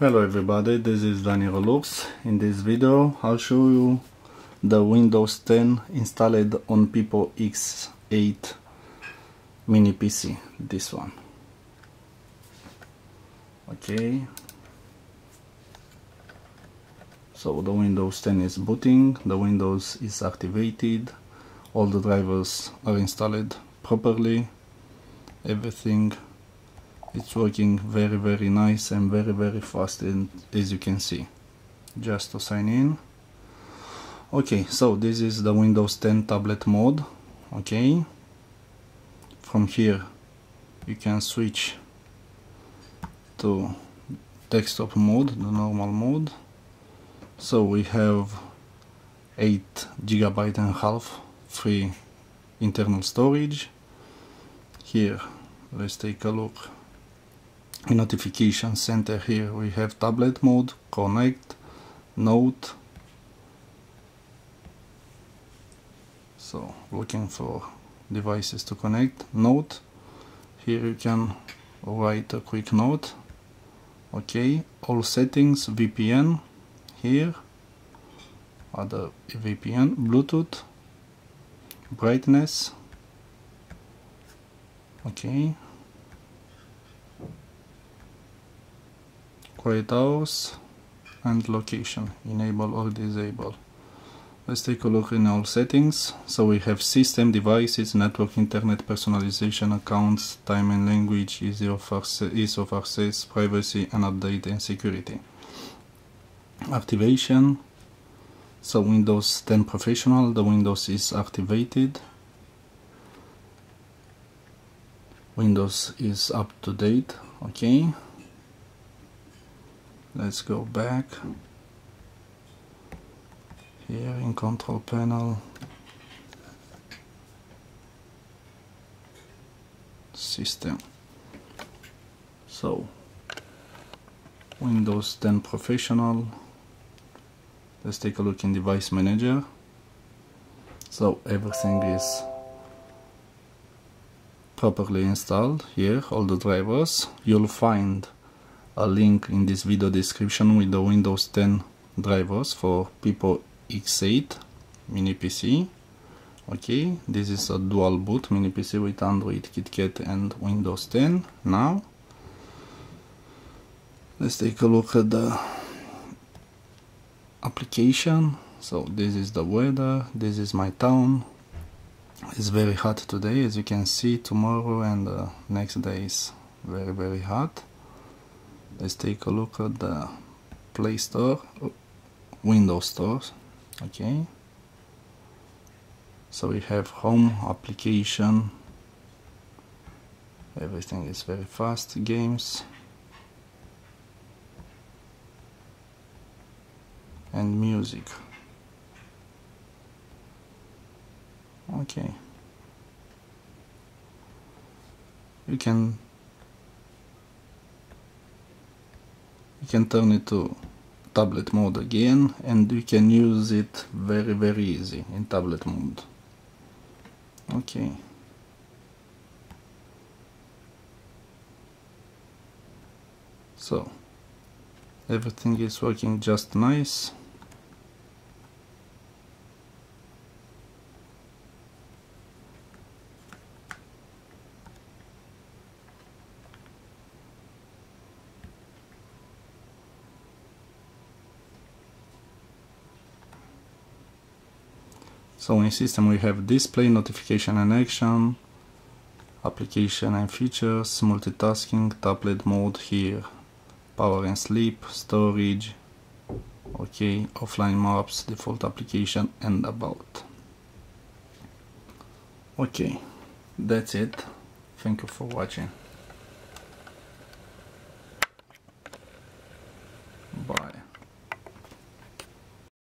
Hello everybody, this is Danny Relux. In this video I'll show you the Windows 10 installed on Pipo X8 mini PC, this one. Okay. So the Windows 10 is booting, the Windows is activated, all the drivers are installed properly, everything it's working very very nice and very very fast and as you can see just to sign in. Okay so this is the Windows 10 tablet mode okay? From here you can switch to desktop mode the normal mode. So we have 8 gigabyte and a half free internal storage. Here let's take a look notification center here we have tablet mode connect note. So looking for devices to connect note. Here you can write a quick note. Okay all settings VPN here other VPN Bluetooth brightness. Okay quiet hours and location. Enable or disable. Let's take a look in all settings. So we have system devices network internet personalization accounts time and language ease of ease of access privacy and update and security. Activation. So windows 10 professional the windows is activated. Windows is up to date. Okay let's go back. Here in control panel. System. So Windows 10 professional. Let's take a look in device manager. So everything is properly installed here. All the drivers. You'll find a link in this video description with the Windows 10 drivers for Pipo X8 mini PC okay this is a dual boot mini PC with Android KitKat and Windows 10 now let's take a look at the application. So this is the weather this is my town. It's very hot today as you can see tomorrow and the next day is very very hot let's take a look at the Play Store Windows Store, okay. So we have home application. Everything is very fast games. And music. Okay. You can you can turn it to tablet mode again and you can use it very very easy in tablet mode. Okay. So everything is working just nice So in system we have display, notification and action, application and features, multitasking, tablet mode here, power and sleep, storage, okay, offline maps, default application and about. Okay, that's it. Thank you for watching.